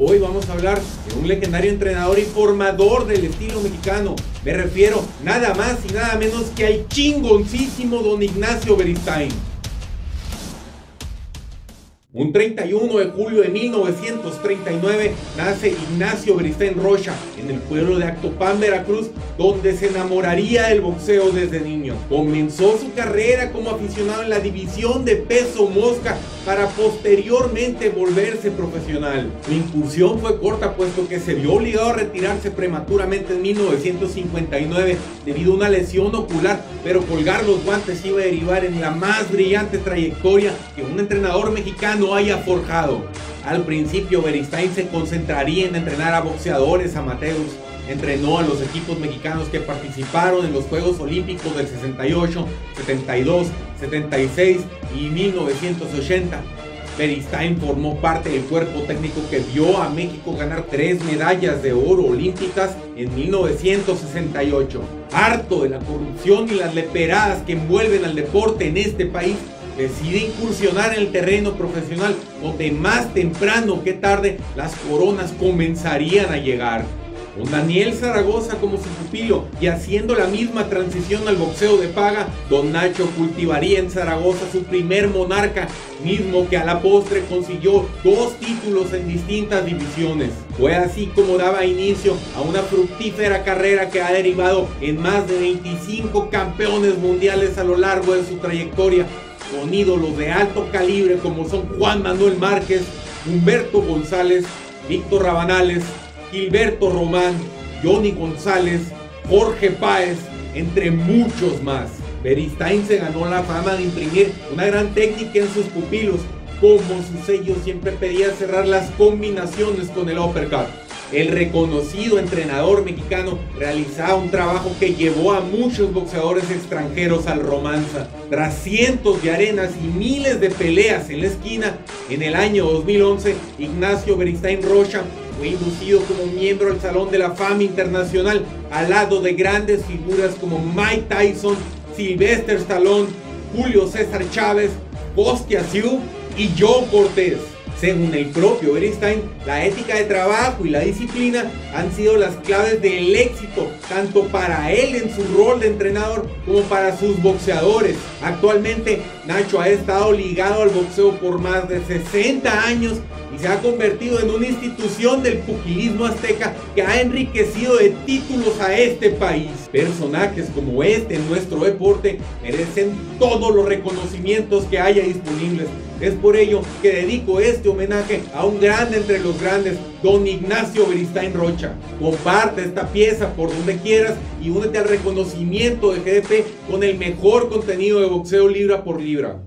Hoy vamos a hablar de un legendario entrenador y formador del estilo mexicano. Me refiero nada más y nada menos que al chingoncísimo don Ignacio Beristain. Un 31 de julio de 1939 nace Ignacio Beristain Rocha en el pueblo de Actopán, Veracruz, donde se enamoraría del boxeo desde niño. Comenzó su carrera como aficionado en la división de peso mosca para posteriormente volverse profesional. Su incursión fue corta puesto que se vio obligado a retirarse prematuramente en 1959 debido a una lesión ocular, pero colgar los guantes iba a derivar en la más brillante trayectoria que un entrenador mexicano haya forjado. Al principio Beristain se concentraría en entrenar a boxeadores amateurs. Entrenó a los equipos mexicanos que participaron en los Juegos Olímpicos del 68, 72, 76 y 1980. Beristain formó parte del cuerpo técnico que vio a México ganar tres medallas de oro olímpicas en 1968. Harto de la corrupción y las leperadas que envuelven al deporte en este país, decide incursionar en el terreno profesional donde más temprano que tarde las coronas comenzarían a llegar. Con Daniel Zaragoza como su pupilo y haciendo la misma transición al boxeo de paga, Don Nacho cultivaría en Zaragoza su primer monarca, mismo que a la postre consiguió dos títulos en distintas divisiones. Fue así como daba inicio a una fructífera carrera que ha derivado en más de 25 campeones mundiales a lo largo de su trayectoria, con ídolos de alto calibre como son Juan Manuel Márquez, Humberto González, Víctor Rabanales, Gilberto Román, Johnny González, Jorge Páez, entre muchos más. Beristain se ganó la fama de imprimir una gran técnica en sus pupilos, como su sello siempre pedía cerrar las combinaciones con el uppercut. El reconocido entrenador mexicano realizaba un trabajo que llevó a muchos boxeadores extranjeros al romanza. Tras cientos de arenas y miles de peleas en la esquina, en el año 2011, Ignacio Beristain Rocha fue inducido como miembro del Salón de la Fama Internacional al lado de grandes figuras como Mike Tyson, Sylvester Stallone, Julio César Chávez, Hostia Sioux y Joe Cortés. Según el propio Beristain, la ética de trabajo y la disciplina han sido las claves del éxito, tanto para él en su rol de entrenador como para sus boxeadores. Actualmente, Nacho ha estado ligado al boxeo por más de 60 años y se ha convertido en una institución del pugilismo azteca que ha enriquecido de títulos a este país. Personajes como este en nuestro deporte merecen todos los reconocimientos que haya disponibles. Es por ello que dedico este homenaje a un grande entre los grandes, don Ignacio Beristain Rocha. Comparte esta pieza por donde quieras y únete al reconocimiento de GDP con el mejor contenido de boxeo libra por libra.